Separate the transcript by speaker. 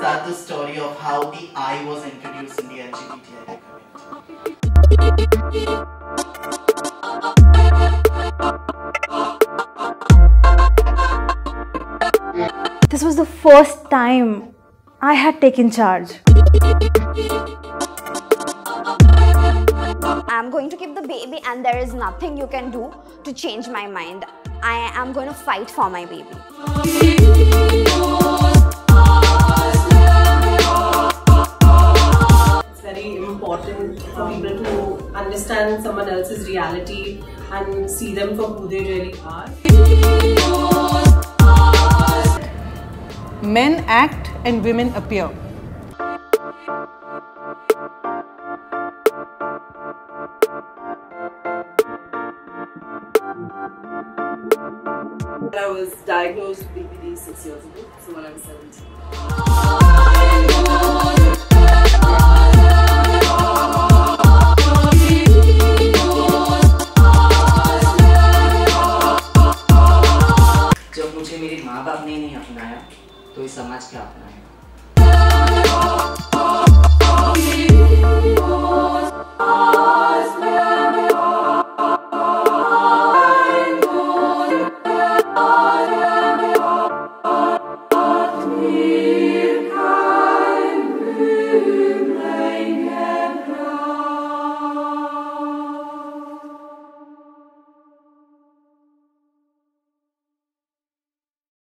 Speaker 1: That's the story of how the I was introduced in the LGBTI community.
Speaker 2: This was the first time I had taken charge.
Speaker 3: Going to keep the baby, and there is nothing you can do to change my mind. I am going to fight for my baby.
Speaker 4: It's very important for people to understand someone else's reality and see them for who they really are.
Speaker 5: Men act and women appear.
Speaker 4: I was diagnosed with BPD six years ago, so when I was 17.
Speaker 1: जब मुझे मेरे माँ बाप ने नहीं अपनाया तो इस समाज क्या अपनाया Here.